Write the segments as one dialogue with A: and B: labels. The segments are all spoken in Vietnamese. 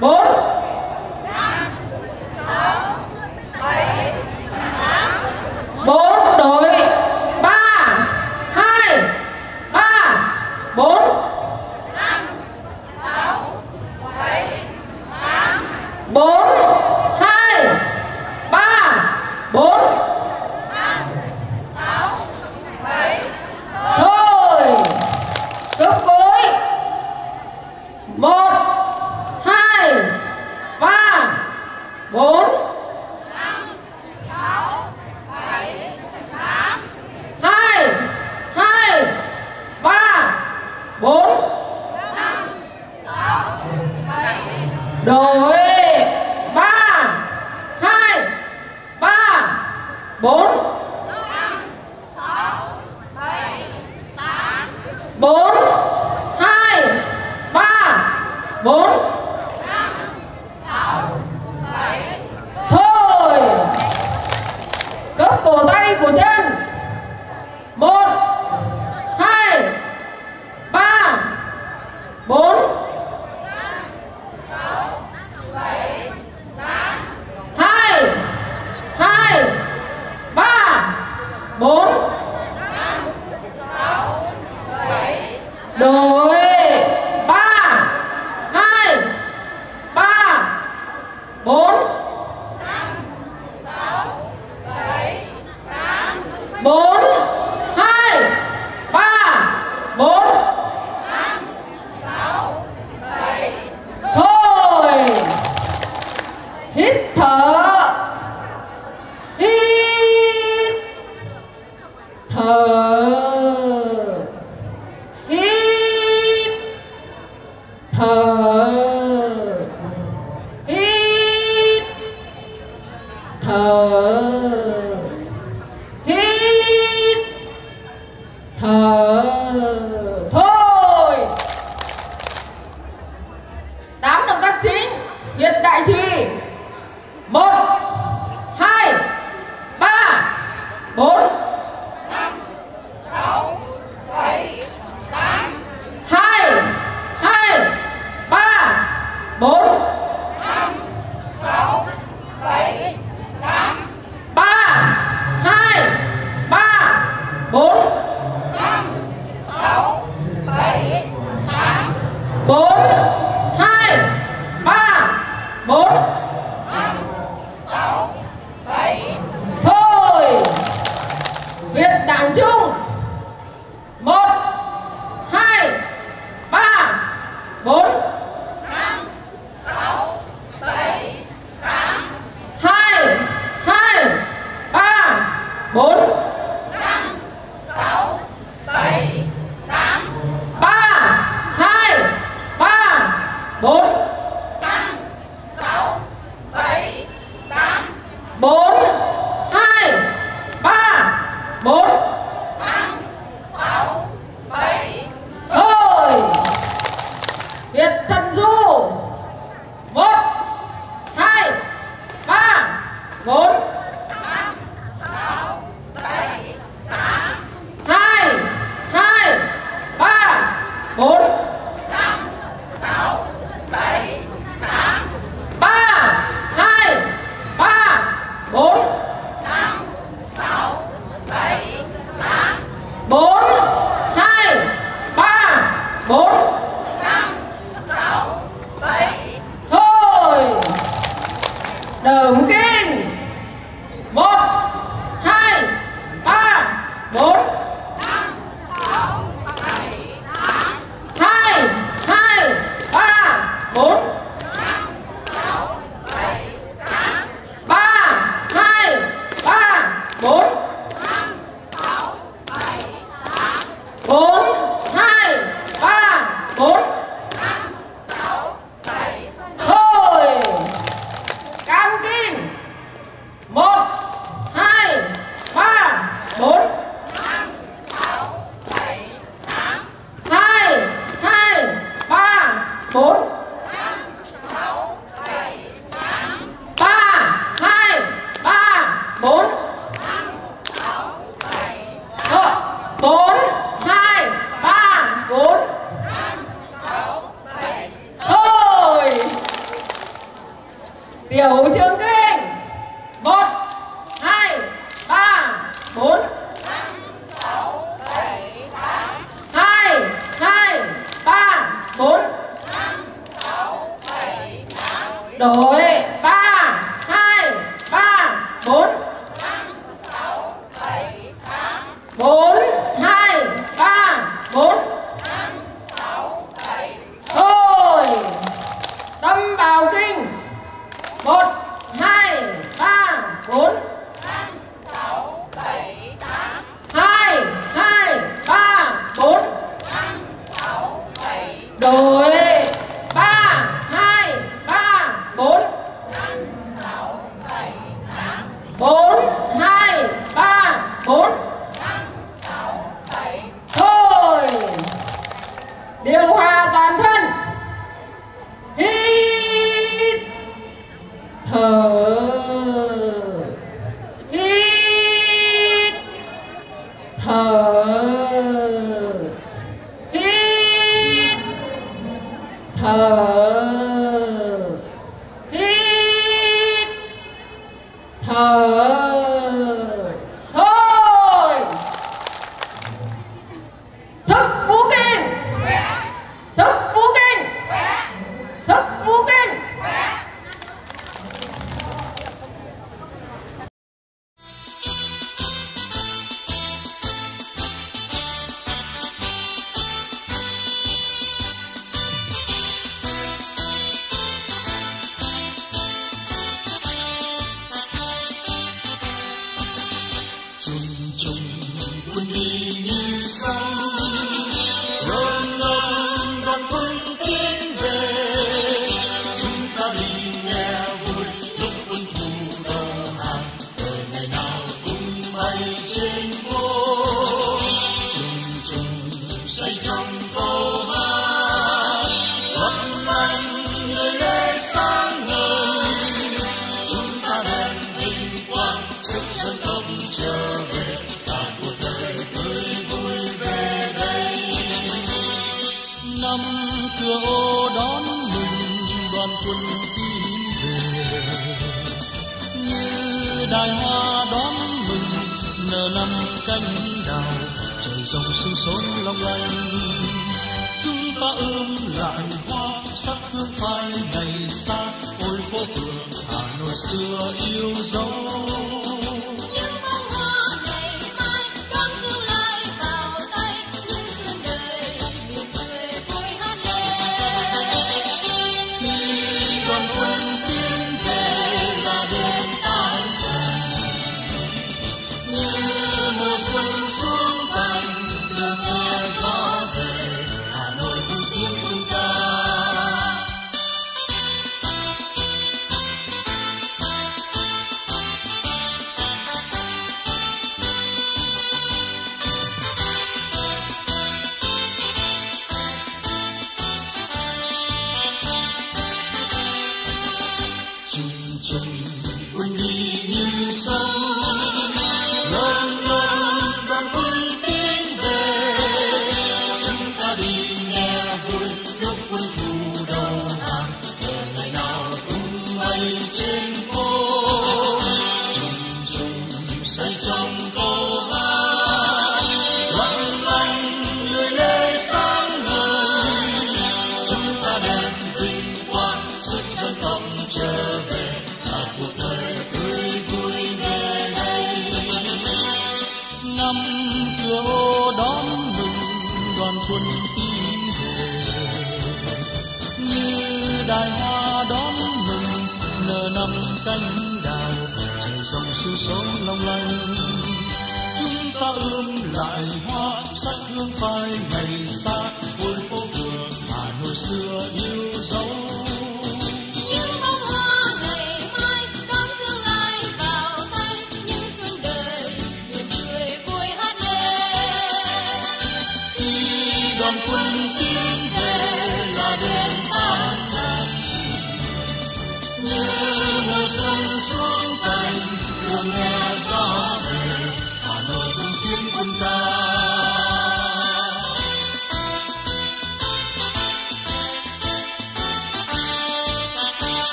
A: bốn. Năm sáu bảy tám bốn đội ba. Hai. Ba. Bốn. Năm sáu bảy tám bốn. Hai. Ba. Bốn. Sáu bảy thôi. Cấp cuối. Một. born more
B: with me. quân đi về như đài hoa đón mừng nở năm cánh đào trời dòng sương sốn long lanh chúng ta ươm lại hoa sắc hương phai ngày xa ôi phố phường hà nội xưa yêu dấu
C: Congo.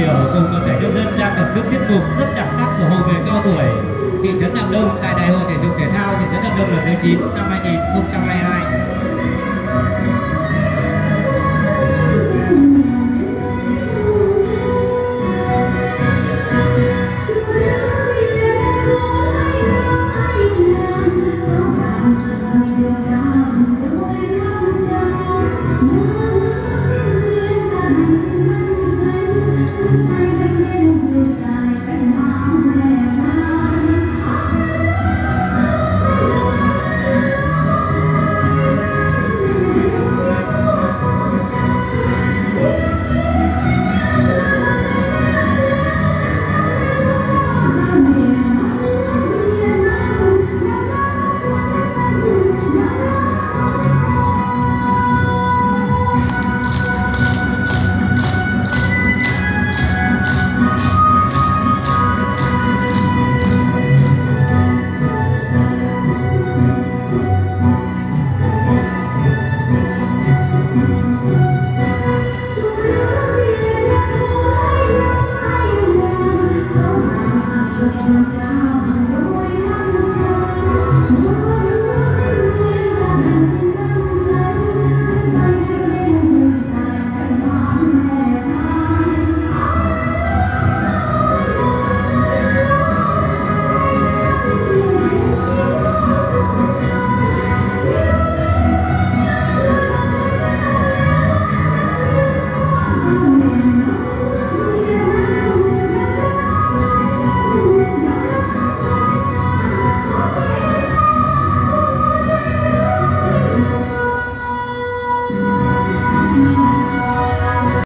C: Biểu cùng toàn thể nhân dân đang thưởng thức tiết mục rất đặc sắc của hội người cao tuổi thị trấn Nam Đông tại Đại hội thể dục thể thao thị trấn Nam Đông lần thứ 9 năm 2022.